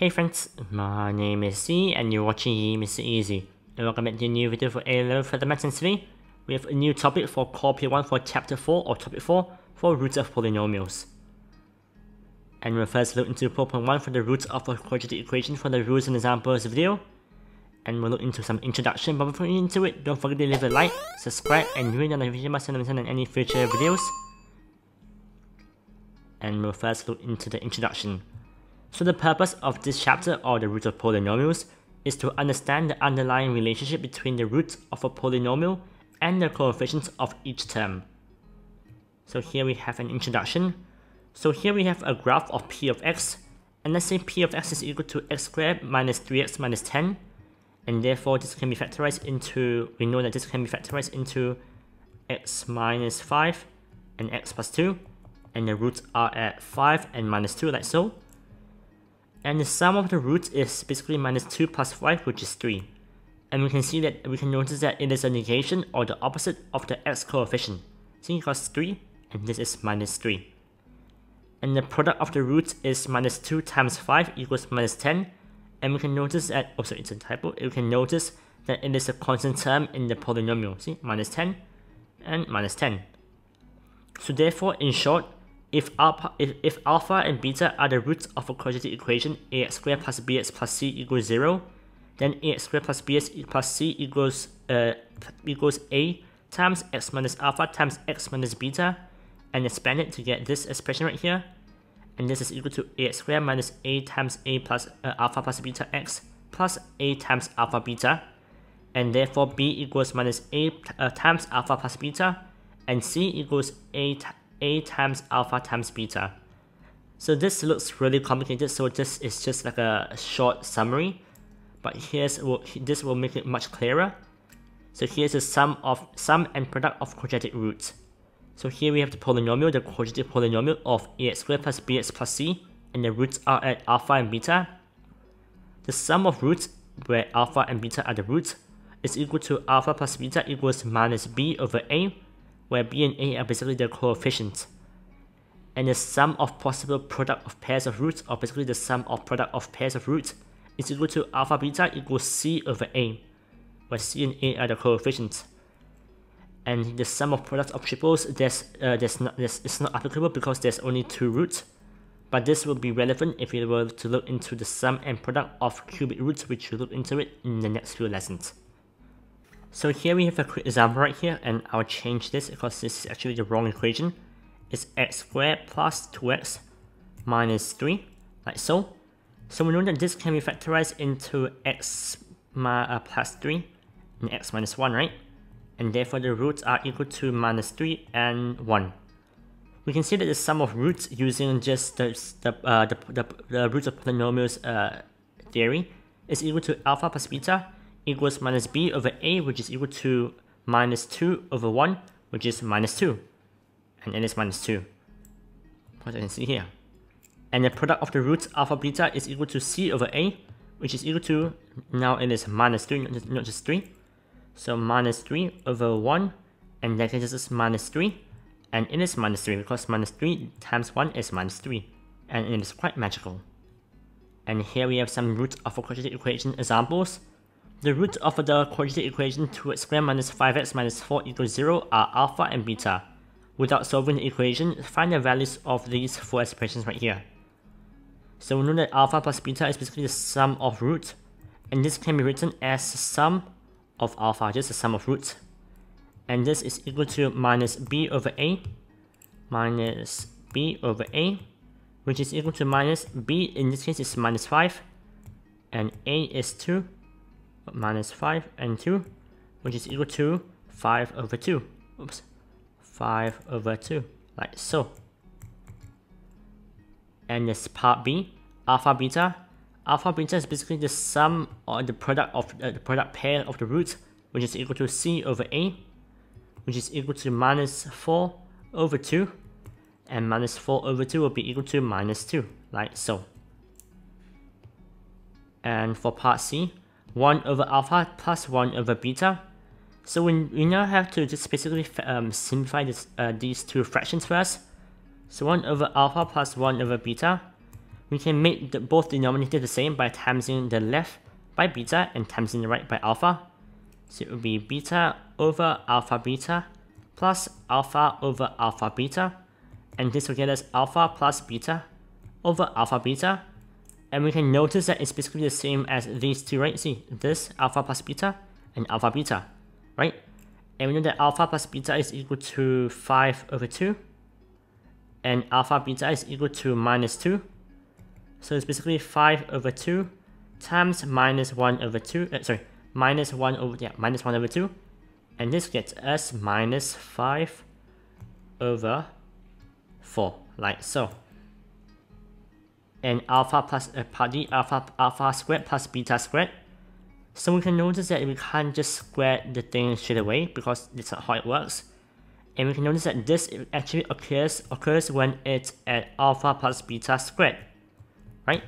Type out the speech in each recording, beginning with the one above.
Hey friends, my name is Yi and you're watching MakesItEasy. And welcome back to a new video for A-Level Further Mathematics today. We have a new topic for Core P1 for Chapter 4 or Topic 4 for Roots of Polynomials. And we'll first look into 4.1 for the roots of a quadratic equation for the rules and examples video. And we'll look into some introduction, but before we get into it, don't forget to leave a like, subscribe, and ring the notification button to on any future videos. And we'll first look into the introduction. So the purpose of this chapter, or the roots of polynomials, is to understand the underlying relationship between the roots of a polynomial and the coefficients of each term. So here we have an introduction. So here we have a graph of p of x, and let's say p of x is equal to x squared minus 3x minus 10, and therefore this can be factorized into, we know that this can be factorized into x minus 5 and x plus 2, and the roots are at 5 and minus 2 like so. And the sum of the roots is basically minus 2 plus 5 which is 3. And we can see that we can notice that it is a negation or the opposite of the x coefficient. See equals 3 and this is minus 3 and the product of the roots is minus 2 times 5 equals minus 10 and we can notice that, oh sorry it's a typo, we can notice that it is a constant term in the polynomial, see, minus 10 and minus 10. So therefore, in short, if alpha, if, if alpha and beta are the roots of a quadratic equation ax squared plus bx plus c equals 0, then ax squared plus bx plus c equals, uh, equals a times x minus alpha times x minus beta and expand it to get this expression right here. And this is equal to ax squared minus a times a plus uh, alpha plus beta x plus a times alpha beta. And therefore b equals minus a uh, times alpha plus beta and c equals a, a times alpha times beta. So this looks really complicated, so this is just like a short summary. But here's this will make it much clearer. So here's the sum of sum and product of quadratic roots. So here we have the polynomial, the quadratic polynomial of ax squared plus bx plus c, and the roots are at alpha and beta. The sum of roots, where alpha and beta are the roots, is equal to alpha plus beta equals minus b over a, where b and a are basically the coefficients. And the sum of possible product of pairs of roots, or basically the sum of product of pairs of roots, is equal to alpha beta equals c over a, where c and a are the coefficients and the sum of products of triples there's uh, there's not this it's not applicable because there's only two roots but this will be relevant if you were to look into the sum and product of cubic roots which we'll look into it in the next few lessons so here we have a quick example right here and I'll change this because this is actually the wrong equation. It's x squared plus 2x minus 3 like so so we know that this can be factorized into x uh, plus 3 and x minus 1 right? And therefore the roots are equal to minus 3 and 1. We can see that the sum of roots using just the, the, uh, the, the, the roots of polynomials uh, theory is equal to alpha plus beta equals minus b over a which is equal to minus 2 over 1 which is minus 2 and n is minus 2 as you can see here and the product of the roots alpha beta is equal to c over a which is equal to now it is minus 3 not just, not just 3 so minus 3 over 1, and that is minus just 3, and it is minus 3 because minus 3 times 1 is minus 3, and it is quite magical. And here we have some roots of a quadratic equation examples. The roots of the quadratic equation 2x squared minus 5x minus 4 equals 0 are alpha and beta. Without solving the equation, find the values of these four expressions right here. So we know that alpha plus beta is basically the sum of roots, and this can be written as the sum of alpha, just the sum of roots. And this is equal to minus b over a minus b over a, which is equal to minus b in this case is minus 5, and a is 2, minus 5 and 2, which is equal to 5 over 2. Oops, 5 over 2, like so. And this part b, alpha beta alpha beta is basically the sum or the product of uh, the product pair of the roots, which is equal to c over a, which is equal to minus 4 over 2, and minus 4 over 2 will be equal to minus 2, like so. And for part C, 1 over alpha plus 1 over beta. So we, we now have to just basically um, simplify this, uh, these two fractions first. So 1 over alpha plus 1 over beta we can make the, both denominators the same by timesing the left by beta and timesing the right by alpha. So it would be beta over alpha beta plus alpha over alpha beta. And this will get us alpha plus beta over alpha beta. And we can notice that it's basically the same as these two, right? See, this alpha plus beta and alpha beta, right? And we know that alpha plus beta is equal to 5 over 2. And alpha beta is equal to minus 2. So it's basically 5 over 2 times minus 1 over 2, uh, sorry, minus 1 over, yeah, minus 1 over 2. And this gets us minus 5 over 4, like so. And alpha plus, uh, party alpha, alpha squared plus beta squared. So we can notice that we can't just square the thing straight away because that's not how it works. And we can notice that this actually occurs occurs when it's at alpha plus beta squared right?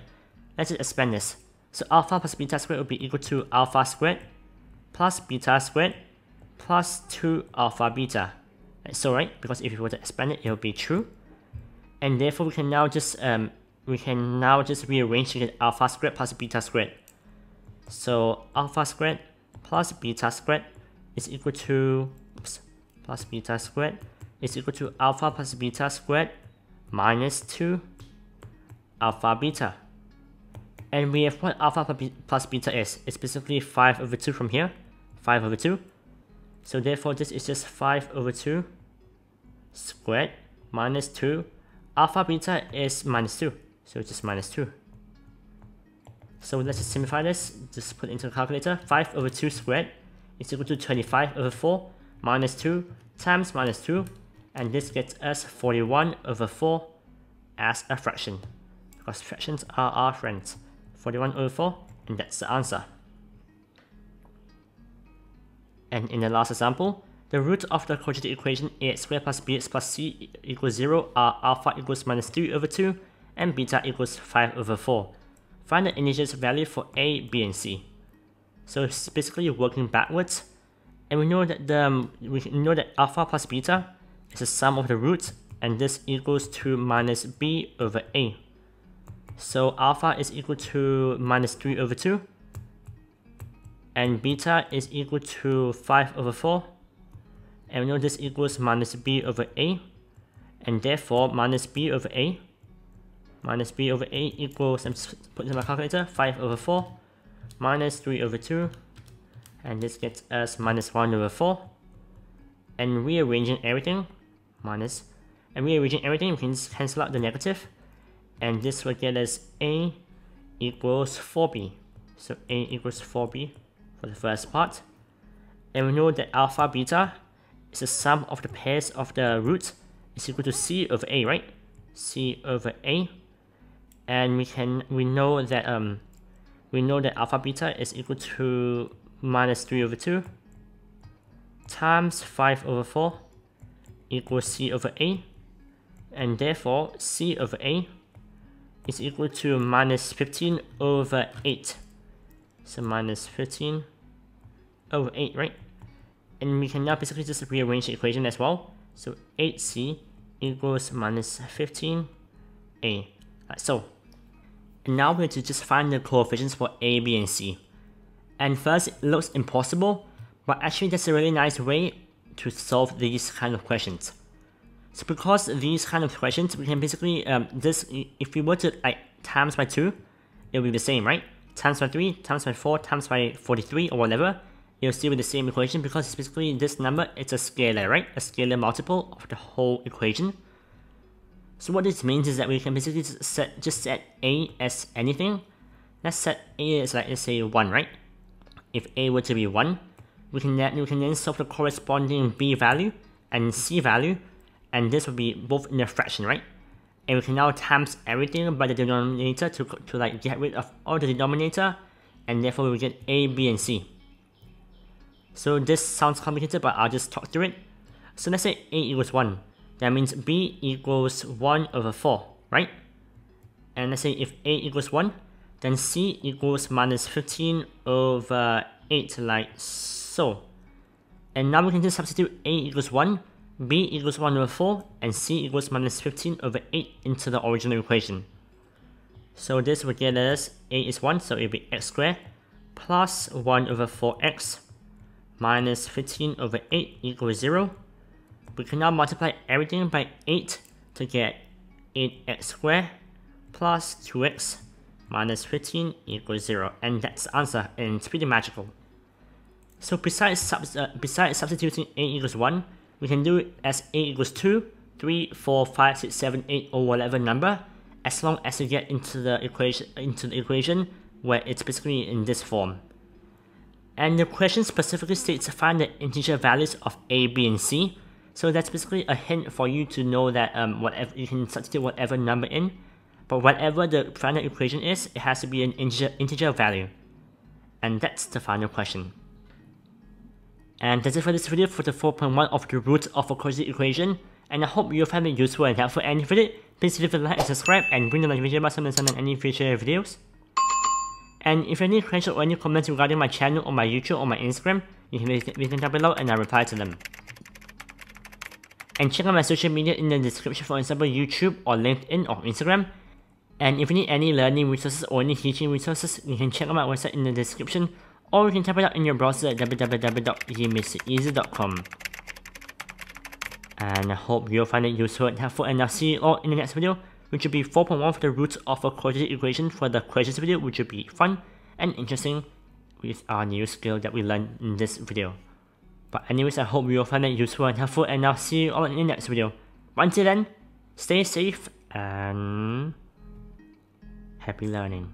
Let's just expand this. So alpha plus beta squared will be equal to alpha squared plus beta squared plus 2 alpha beta. So, right? Because if you were to expand it, it will be true. And therefore, we can now just um, we can now just rearrange get alpha squared plus beta squared. So alpha squared plus beta squared is equal to oops, plus beta squared is equal to alpha plus beta squared minus 2 alpha beta. And we have what alpha plus beta is. It's basically 5 over 2 from here. 5 over 2. So therefore this is just 5 over 2 squared minus 2. Alpha beta is minus 2. So it's just minus 2. So let's just simplify this. Just put into the calculator. 5 over 2 squared is equal to 25 over 4 minus 2 times minus 2. And this gets us 41 over 4 as a fraction because fractions are our friends. 41 over 4, and that's the answer. And in the last example, the root of the quadratic equation ax squared plus bx plus c equals 0 are alpha equals minus 3 over 2 and beta equals 5 over 4. Find the integers value for a, b, and c. So it's basically working backwards. And we know that the um, we know that alpha plus beta is the sum of the roots, and this equals to minus b over a. So alpha is equal to minus 3 over 2. And beta is equal to 5 over 4. And we know this equals minus b over a. And therefore minus b over a minus b over a equals, I'm just put in my calculator, 5 over 4 minus 3 over 2. And this gets us minus 1 over 4. And rearranging everything, minus, and rearranging everything, we can cancel out the negative and this will get us a equals 4b. So a equals 4b for the first part. And we know that alpha beta is the sum of the pairs of the roots is equal to c over a, right? c over a. And we can we know that um we know that alpha beta is equal to minus 3 over 2 times 5 over 4 equals c over a and therefore c over a is equal to minus 15 over 8. So minus 15 over 8, right? And we can now basically just rearrange the equation as well. So 8c equals minus 15a, like so. And now we're going to just find the coefficients for a, b, and c. And first, it looks impossible, but actually that's a really nice way to solve these kind of questions. So because these kind of questions, we can basically, um, this, if we were to like times by 2, it will be the same, right? Times by 3, times by 4, times by 43 or whatever, it will still be the same equation because it's basically this number, it's a scalar, right? A scalar multiple of the whole equation. So what this means is that we can basically just set, just set A as anything. Let's set A as like, let's say 1, right? If A were to be 1, we can then, we can then solve the corresponding B value and C value and this will be both in a fraction, right? And we can now times everything by the denominator to, to like get rid of all the denominator, and therefore we get a, b, and c. So this sounds complicated, but I'll just talk through it. So let's say a equals 1. That means b equals 1 over 4, right? And let's say if a equals 1, then c equals minus 15 over 8, like so. And now we can just substitute a equals 1 b equals 1 over 4 and c equals minus 15 over 8 into the original equation. So this will get us a is 1, so it will be x squared plus 1 over 4x minus 15 over 8 equals 0. We can now multiply everything by 8 to get 8x squared plus 2x minus 15 equals 0. And that's the answer, and it's pretty magical. So besides, subs uh, besides substituting a equals 1, we can do it as a equals 2, 3, 4, 5, 6, 7, 8, or whatever number, as long as you get into the equation into the equation where it's basically in this form. And the question specifically states to find the integer values of a, b, and c. So that's basically a hint for you to know that um, whatever you can substitute whatever number in, but whatever the final equation is, it has to be an integer, integer value. And that's the final question. And that's it for this video for the 4.1 of the root of a quadratic equation. And I hope you find it useful and helpful. And if you did, please leave a like and subscribe and ring the notification button to on any future videos. And if you have any questions or any comments regarding my channel or my YouTube or my Instagram, you can leave them down below and I'll reply to them. And check out my social media in the description for example YouTube or LinkedIn or Instagram. And if you need any learning resources or any teaching resources, you can check out my website in the description or you can type it out in your browser at www.yimakesiteasy.com. And I hope you'll find it useful and helpful and I'll see you all in the next video which will be 4.1 for the roots of a quadratic equation for the questions video which will be fun and interesting with our new skill that we learned in this video. But anyways, I hope you will find it useful and helpful and I'll see you all in the next video. Until then, stay safe and happy learning.